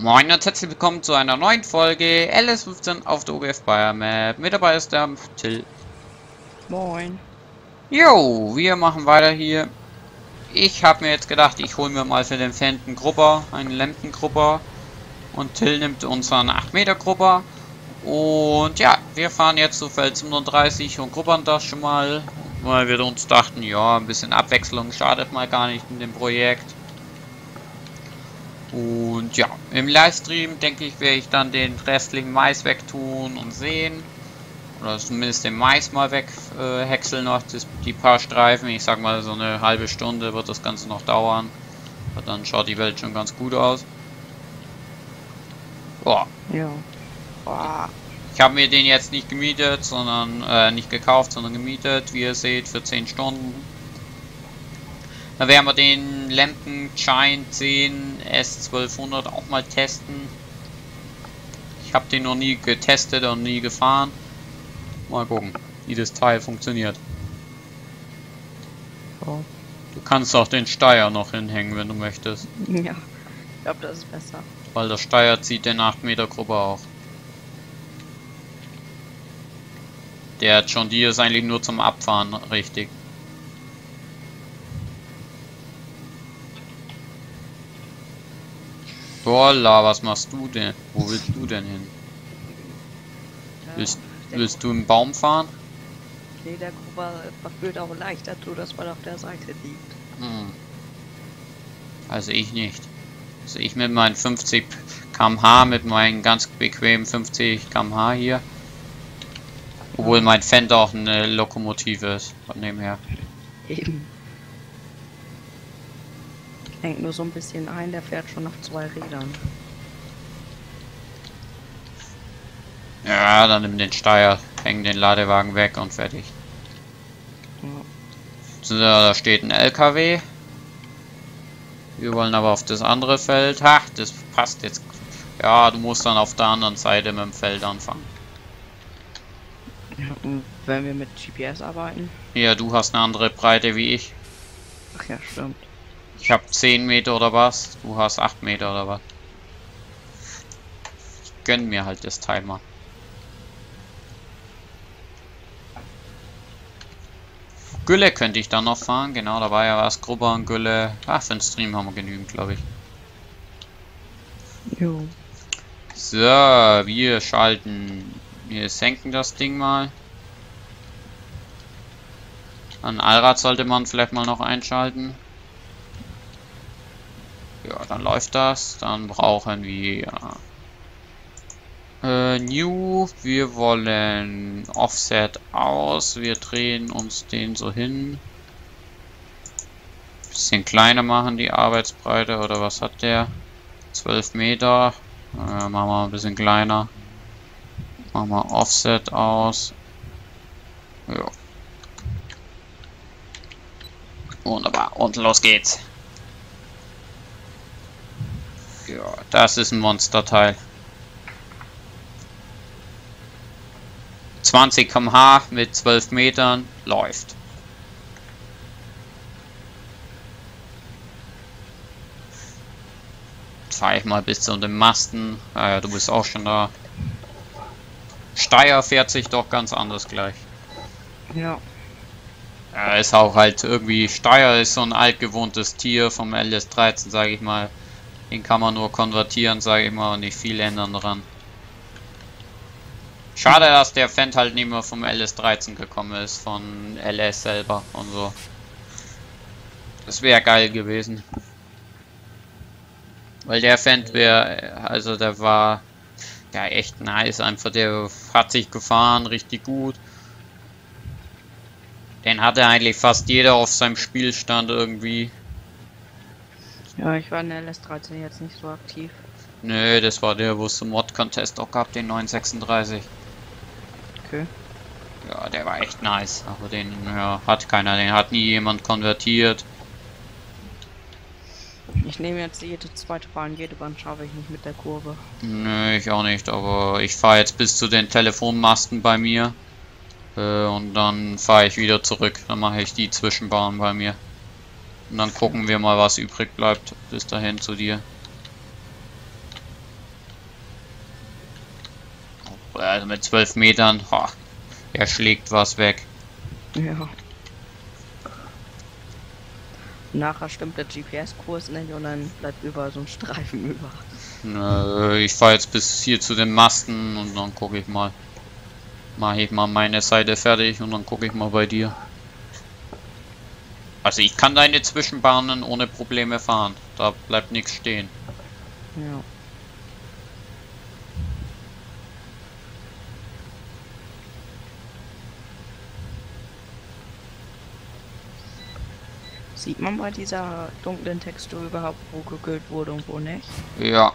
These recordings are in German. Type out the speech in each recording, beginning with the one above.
Moin und herzlich willkommen zu einer neuen Folge LS15 auf der OBF Bayer Map. Mit dabei ist der Till. Moin. Jo, wir machen weiter hier. Ich habe mir jetzt gedacht, ich hole mir mal für den Fenton Grupper, einen Lempen Grupper. Und Till nimmt unseren 8 Meter Grupper. Und ja, wir fahren jetzt zu Feld 37 und gruppern das schon mal. Weil wir uns dachten, ja, ein bisschen Abwechslung schadet mal gar nicht in dem Projekt. Und ja, im Livestream denke ich, werde ich dann den restlichen Mais wegtun und sehen. Oder zumindest den Mais mal weghäckseln äh, noch, das, die paar Streifen. Ich sag mal, so eine halbe Stunde wird das Ganze noch dauern. Aber dann schaut die Welt schon ganz gut aus. Boah. Ja. Boah. Ich habe mir den jetzt nicht gemietet, sondern äh, nicht gekauft, sondern gemietet, wie ihr seht, für 10 Stunden. Da werden wir den Lampen Giant 10 S1200 auch mal testen. Ich habe den noch nie getestet und nie gefahren. Mal gucken, wie das Teil funktioniert. Du kannst auch den Steier noch hinhängen, wenn du möchtest. Ja, ich glaube, das ist besser. Weil der Steier zieht den 8 Meter Gruppe auch. Der John Deere ist eigentlich nur zum Abfahren richtig. Holla, was machst du denn? Wo willst du denn hin? Ja, Willst, willst du im Baum fahren? Nee, der Gruber wird auch leichter tun, dass man auf der Seite liegt. Hm. Also ich nicht. Also ich mit meinen 50 km/h, mit meinen ganz bequemen 50 km/h hier. Obwohl mein Fender auch eine Lokomotive ist, von dem her. Eben. Hängt nur so ein bisschen ein, der fährt schon auf zwei Rädern. Ja, dann nimm den Steier, häng den Ladewagen weg und fertig. Ja. So, da steht ein LKW. Wir wollen aber auf das andere Feld. Ha, das passt jetzt. Ja, du musst dann auf der anderen Seite mit dem Feld anfangen. Wenn wir mit GPS arbeiten? Ja, du hast eine andere Breite wie ich. Ach ja, stimmt. Ich habe 10 Meter oder was. Du hast 8 Meter oder was. Ich gönn mir halt das Teil mal. Gülle könnte ich dann noch fahren. Genau, da war ja was. Grubber und Gülle. Ach, für den Stream haben wir genügend, glaube ich. Jo. So, wir schalten. Wir senken das Ding mal. An Allrad sollte man vielleicht mal noch einschalten. Ja, dann läuft das. Dann brauchen wir äh, New. Wir wollen Offset aus. Wir drehen uns den so hin. Bisschen kleiner machen die Arbeitsbreite. Oder was hat der? 12 Meter. Äh, machen wir ein bisschen kleiner. Machen wir Offset aus. Ja. Wunderbar. Und los geht's. Ja, das ist ein Monsterteil. 20 km/h mit 12 Metern läuft. Fahre ich mal bis zu den Masten. Ah ja, du bist auch schon da. Steier fährt sich doch ganz anders gleich. Ja. Ja, ist auch halt irgendwie, Steier ist so ein altgewohntes Tier vom LS13, sage ich mal. Den kann man nur konvertieren, sage ich mal, und nicht viel ändern dran. Schade, dass der Fendt halt nicht mehr vom LS13 gekommen ist, von LS selber und so. Das wäre geil gewesen. Weil der Fendt wäre, also der war ja echt nice, einfach der hat sich gefahren, richtig gut. Den hatte eigentlich fast jeder auf seinem Spielstand irgendwie. Ja, ich war in der LS13 jetzt nicht so aktiv. Nö, das war der, wo es zum Mod-Contest auch gab, den 936. Okay. Ja, der war echt nice, aber den ja, hat keiner, den hat nie jemand konvertiert. Ich nehme jetzt jede zweite Bahn, jede Bahn schaffe ich nicht mit der Kurve. Nö, ich auch nicht, aber ich fahre jetzt bis zu den Telefonmasten bei mir. Äh, und dann fahre ich wieder zurück. Dann mache ich die Zwischenbahn bei mir. Und dann gucken wir mal, was übrig bleibt bis dahin zu dir. Also mit 12 Metern, ha, er schlägt was weg. Ja. Nachher stimmt der GPS-Kurs nicht und dann bleibt überall so ein Streifen über. Nö, ich fahre jetzt bis hier zu den Masten und dann gucke ich mal. Mach ich mal meine Seite fertig und dann gucke ich mal bei dir. Also ich kann deine Zwischenbahnen ohne Probleme fahren. Da bleibt nichts stehen. Ja. Sieht man bei dieser dunklen Textur überhaupt, wo gegült wurde und wo nicht? Ja.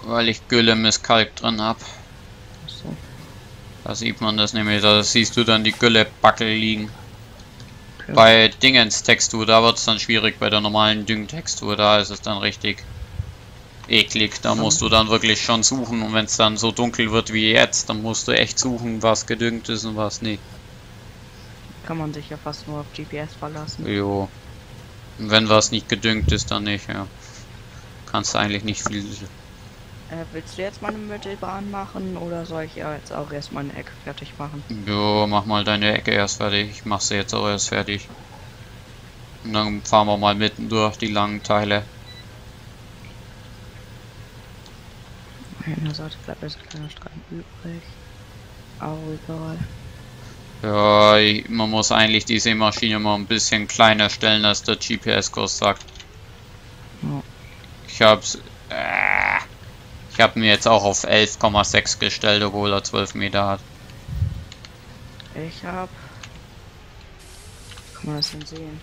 Weil ich Gülle mit Kalk drin hab. So. Da sieht man das nämlich, da siehst du dann die Güllebackel liegen. Okay. Bei Dingens Textur, da wird es dann schwierig, bei der normalen Düngtextur, da ist es dann richtig eklig. Da musst du dann wirklich schon suchen und wenn es dann so dunkel wird wie jetzt, dann musst du echt suchen, was gedüngt ist und was nicht. Kann man sich ja fast nur auf GPS verlassen. Jo. Und wenn was nicht gedüngt ist, dann nicht, ja. Kannst du eigentlich nicht viel. Äh, willst du jetzt mal eine Mittelbahn machen oder soll ich ja jetzt auch erst meine Ecke fertig machen? Jo, mach mal deine Ecke erst fertig. Ich mach sie jetzt auch erst fertig. Und dann fahren wir mal mitten durch die langen Teile. Eine Seite bleibt jetzt ein kleiner Streifen übrig. Auch egal. Ja, ich, man muss eigentlich diese Maschine mal ein bisschen kleiner stellen, als der GPS-Kurs sagt. Ja. Ich hab's. Ich hab mir jetzt auch auf 11,6 gestellt, obwohl er 12 Meter hat. Ich hab. Kann man das denn sehen?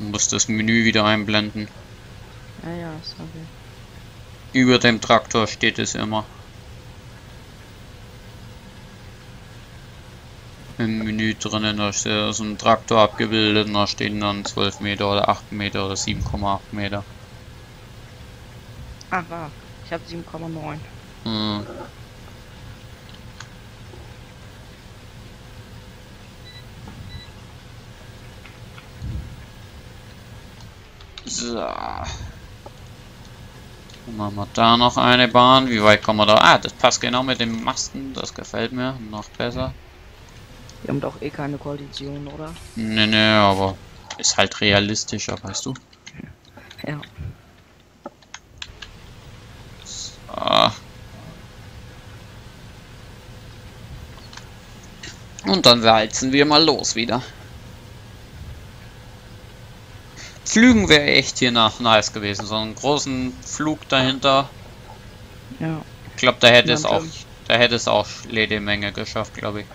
Du musst das Menü wieder einblenden. Ja, ja, das hab ich. Über dem Traktor steht es immer. Im Menü drinnen, da ist ja so ein Traktor abgebildet und da stehen dann 12 Meter oder 8 Meter oder 7,8 Meter. Ah, war. Ich hab 7,9. Hm. So. Dann machen wir da noch eine Bahn. Wie weit kommen wir da? Ah, das passt genau mit dem Masten. Das gefällt mir noch besser. Wir haben doch eh keine Kollision, oder? Ne, ne, aber ist halt realistischer, weißt du? Ja. So. Und dann walzen wir mal los wieder. Flügen wäre echt hier nach nice gewesen. So einen großen Flug dahinter. Ja. Ich glaube, da hätte es auch, da hätte es auch jede Menge geschafft, glaube ich.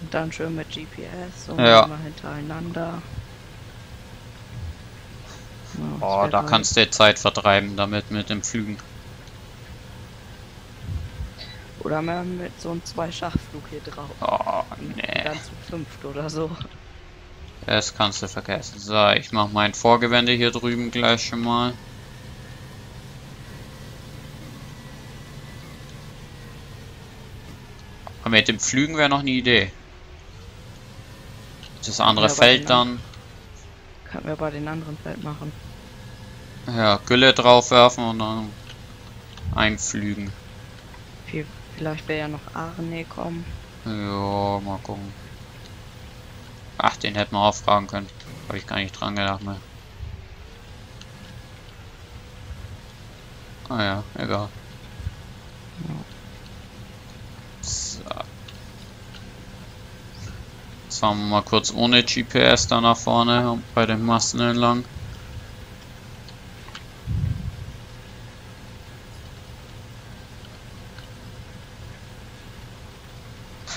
Und dann schön mit GPS und Ja. immer hintereinander. Ja, Oh, da kannst du Zeit vertreiben damit mit dem Flügen. Oder mal mit so einem Zwei-Schachflug hier drauf. Oh, nee. Dann zu fünft oder so. Das kannst du vergessen. So, ich mach mein Vorgewende hier drüben gleich schon mal. Aber mit dem Flügen wäre noch eine Idee. Das andere Feld dann, Können wir bei den anderen Feld machen. ja, Gülle drauf werfen und dann einflügen. Viel- Vielleicht wäre ja noch Arne kommen. Ja, mal gucken. Ach, den hätten wir auch fragen können. Habe ich gar nicht dran gedacht mehr. Ah ja, egal. So. Jetzt fahren wir mal kurz ohne GPS da nach vorne bei den Masten entlang.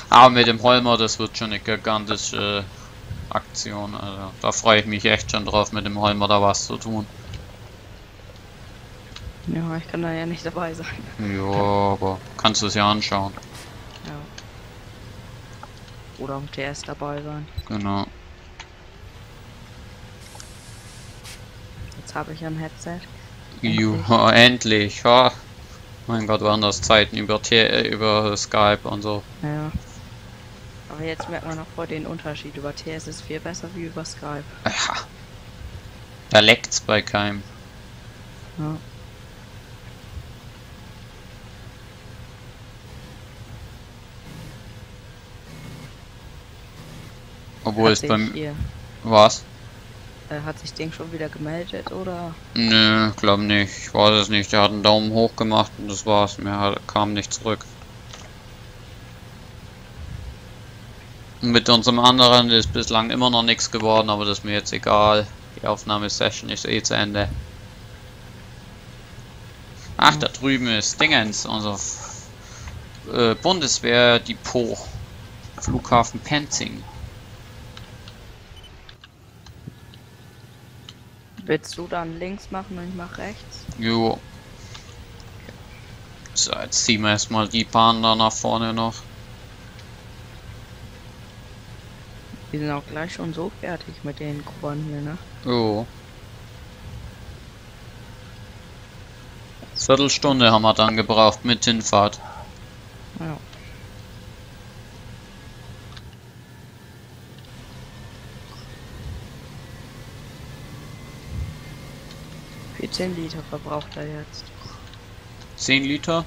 Aber mit dem Holmer, das wird schon eine gigantische Aktion. Also da freue ich mich echt schon drauf, mit dem Holmer da was zu tun. Ja, ich kann da ja nicht dabei sein. Ja, aber kannst du es ja anschauen. Ja. Oder am TS dabei sein. Genau. Jetzt habe ich ein Headset. Ja, endlich. Ja. Mein Gott, waren das Zeiten über, T äh, über Skype und so. Ja. Aber jetzt merkt man noch vor den Unterschied. Über TS ist viel besser wie über Skype. Aha. Da leckt's bei keinem. Ja. Obwohl es beim. Was? Äh, hat sich Ding schon wieder gemeldet oder? Nö, glaub nicht. Ich weiß es nicht. Der hat einen Daumen hoch gemacht und das war's. Mehr kam nicht zurück. Mit unserem anderen ist bislang immer noch nichts geworden, aber das ist mir jetzt egal. Die Aufnahmesession ist eh zu Ende. Ach, da drüben ist Dingens, unser äh, Bundeswehrdepot. Flughafen Penzing. Willst du dann links machen und ich mach rechts? Jo. So, jetzt ziehen wir erstmal die Bahn da nach vorne noch. Wir sind auch gleich schon so fertig mit den Gruppen hier, ne? Jo. Viertelstunde haben wir dann gebraucht mit Hinfahrt. Ja. Vierzehn Liter verbraucht er jetzt. 10 Liter.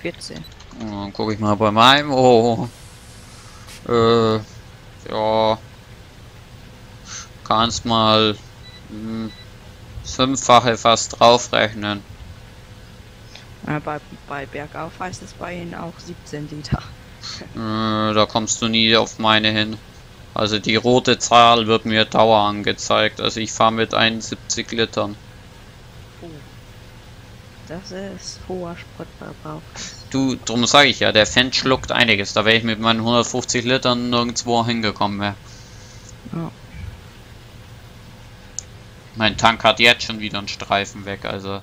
14. Und dann gucke ich mal bei meinem. Oh. Äh. Ja. Kannst mal hm, fünffache fast draufrechnen. Bei, bei Bergauf heißt es bei ihnen auch 17 Liter. Äh, da kommst du nie auf meine hin. Also die rote Zahl wird mir Dauer angezeigt. Also ich fahre mit 71 Litern. Oh. Das ist hoher Spritverbrauch. Du, drum sage ich ja, der Fan schluckt einiges. Da wäre ich mit meinen 150 Litern nirgendwo hingekommen mehr. Ja. Mein Tank hat jetzt schon wieder einen Streifen weg, also.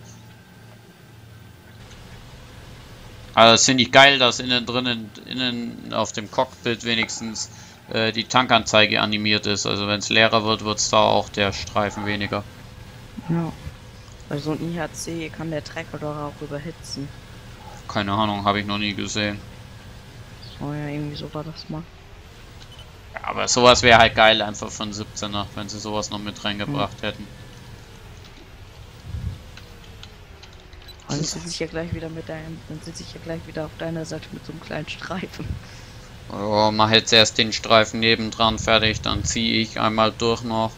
Also das finde ich geil, dass innen drinnen, innen auf dem Cockpit wenigstens äh, die Tankanzeige animiert ist. Also wenn es leerer wird, wird es da auch der Streifen weniger. Ja. Bei so einem IHC kann der Trecker doch auch überhitzen. Keine Ahnung, habe ich noch nie gesehen. Oh ja, irgendwie so war das mal. Ja, aber sowas wäre halt geil, einfach von 17er, wenn sie sowas noch mit reingebracht hätten. Dann sitze ich ja gleich wieder mit deinem, dann sitze ich ja gleich wieder auf deiner Seite mit so einem kleinen Streifen. Oh, mach jetzt erst den Streifen nebendran fertig, dann ziehe ich einmal durch noch.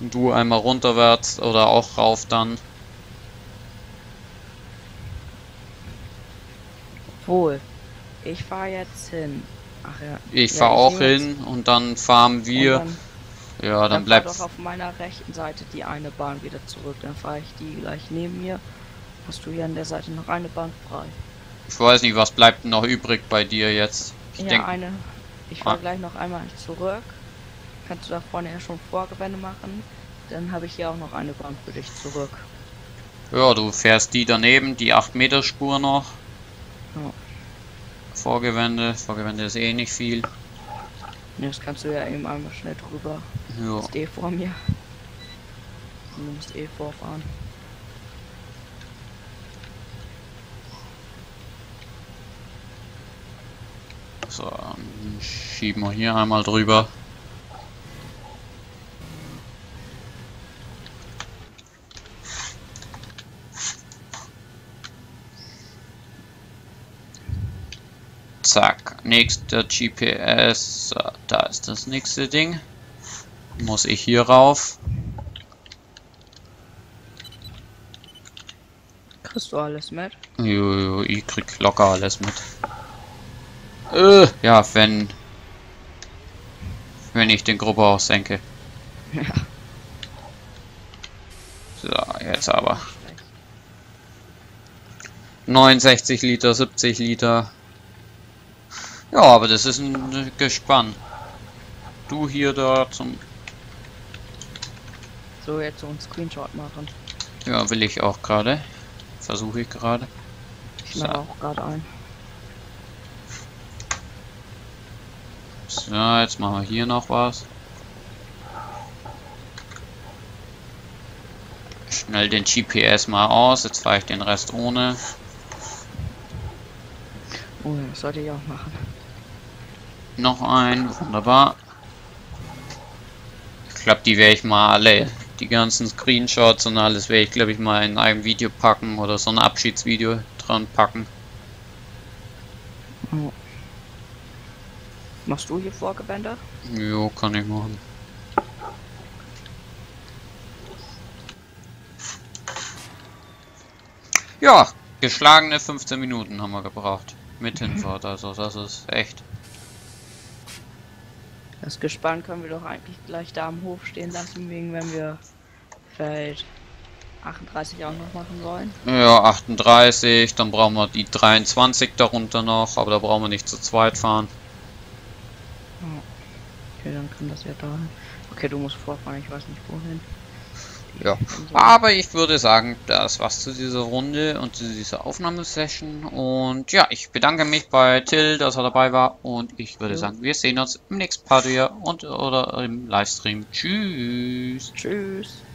Und du einmal runterwärts oder auch rauf dann. Obwohl, ich fahre jetzt hin. Ach ja. Ich Ja, fahr auch nehme jetzt- hin und dann fahren wir. dann, ja, dann dann bleibt. doch auf meiner rechten Seite die eine Bahn wieder zurück. Dann fahre ich die gleich neben mir. Hast du hier an der Seite noch eine Bahn frei? Ich weiß nicht, was bleibt denn noch übrig bei dir jetzt. Ich ja, denke, eine. Ich fahre Ah. gleich noch einmal zurück. Kannst du da vorne ja schon Vorgewende machen. Dann habe ich hier auch noch eine Bahn für dich zurück. ja, du fährst die daneben, die 8 Meter Spur noch. Ja. Vorgewende, Vorgewende ist eh nicht viel. Ne, das kannst du ja eben einmal schnell drüber. Ja. Ist eh vor mir. Und du musst eh vorfahren. So, dann schieben wir hier einmal drüber. Nächster GPS. So, da ist das nächste Ding. Muss ich hier rauf. Kriegst du alles mit? Jojo, ich krieg locker alles mit. Äh, ja, wenn. Wenn ich den Gruppe auch senke. Ja. So, jetzt aber. 69 Liter, 70 Liter. Ja, aber das ist ein Gespann. Du hier da zum. So, jetzt so einen Screenshot machen. Ja, will ich auch gerade. Versuche ich gerade. Ich So. mache auch gerade ein. So, jetzt machen wir hier noch was. Schnell den GPS mal aus. Jetzt fahre ich den Rest ohne. Oh das sollte ich auch machen. Noch ein, wunderbar. Ich glaube, die werde ich mal alle, die ganzen Screenshots und alles werde ich, glaube ich, mal in einem Video packen oder so ein Abschiedsvideo dran packen. Oh. Machst du hier Vorgewände? Jo, kann ich machen. Ja, geschlagene 15 Minuten haben wir gebraucht. Mit Hinfahrt, also das ist echt. Das Gespann können wir doch eigentlich gleich da am Hof stehen lassen, wegen wenn wir Feld 38 auch noch machen sollen. Ja, 38, dann brauchen wir die 23 darunter noch, aber da brauchen wir nicht zu zweit fahren. Okay, dann kann das ja da. Okay, du musst vorfahren, ich weiß nicht wohin. Ja, aber ich würde sagen, das war's zu dieser Runde und zu dieser Aufnahmesession. Und ja, ich bedanke mich bei Till, dass er dabei war. Und ich würde Ja. sagen, wir sehen uns im nächsten Part wieder und oder im Livestream. Tschüss. Tschüss.